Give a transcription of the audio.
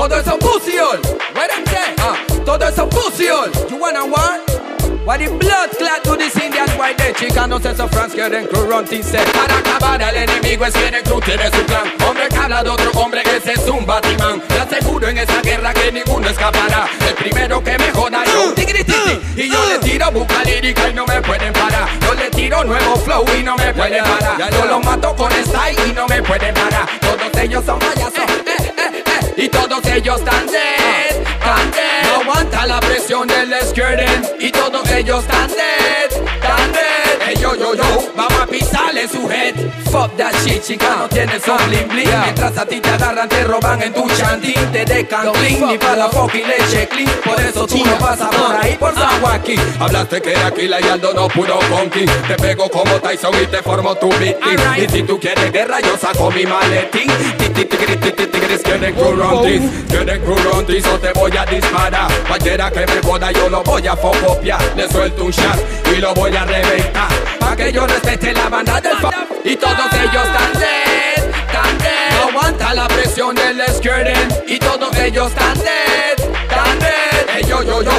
Todo eso pussy all. Where them say? Ah, todo eso pussy all. You wanna what? What the blood clot to this Indian white de chica no sé so France quieren crurronting set Para acabar al enemigo es quien reclute de su clan. Hombre que habla de otro hombre ese es un batimán Le aseguro en esa guerra que ninguno escapará. El primero que me joda yo Y yo le tiro lírica y no me pueden parar. Yo le tiro nuevo flow y no me pueden parar. Yo lo mato con style y no me pueden parar todos ellos están dead, están dead No aguanta la presión del skirting Y todos ellos están dead, están dead Hey yo yo yo, vamos a pisarle su head. Fuck that shit, chica, no tienes un bling bling. Mientras a ti te agarran, te roban en tu chantín Te dejan clean, ni para la fucking leche clean. Por eso tú no pasas por ahí por San Joaquín. Hablaste que era Aquila y Aldo no puro conky Te pego como Tyson y te formo tu beating Y si tú quieres guerra, yo saco mi maletín Crurontis Quieren crurontis o te voy a disparar. Cualquiera que me joda yo lo voy a focopiar. Le suelto un shot y lo voy a reventar. Pa' que yo respete la banda del fa Y todos ellos están dead, están dead. No aguanta la presión del skirting Y todos ellos están dead, están dead. Yo yo yo,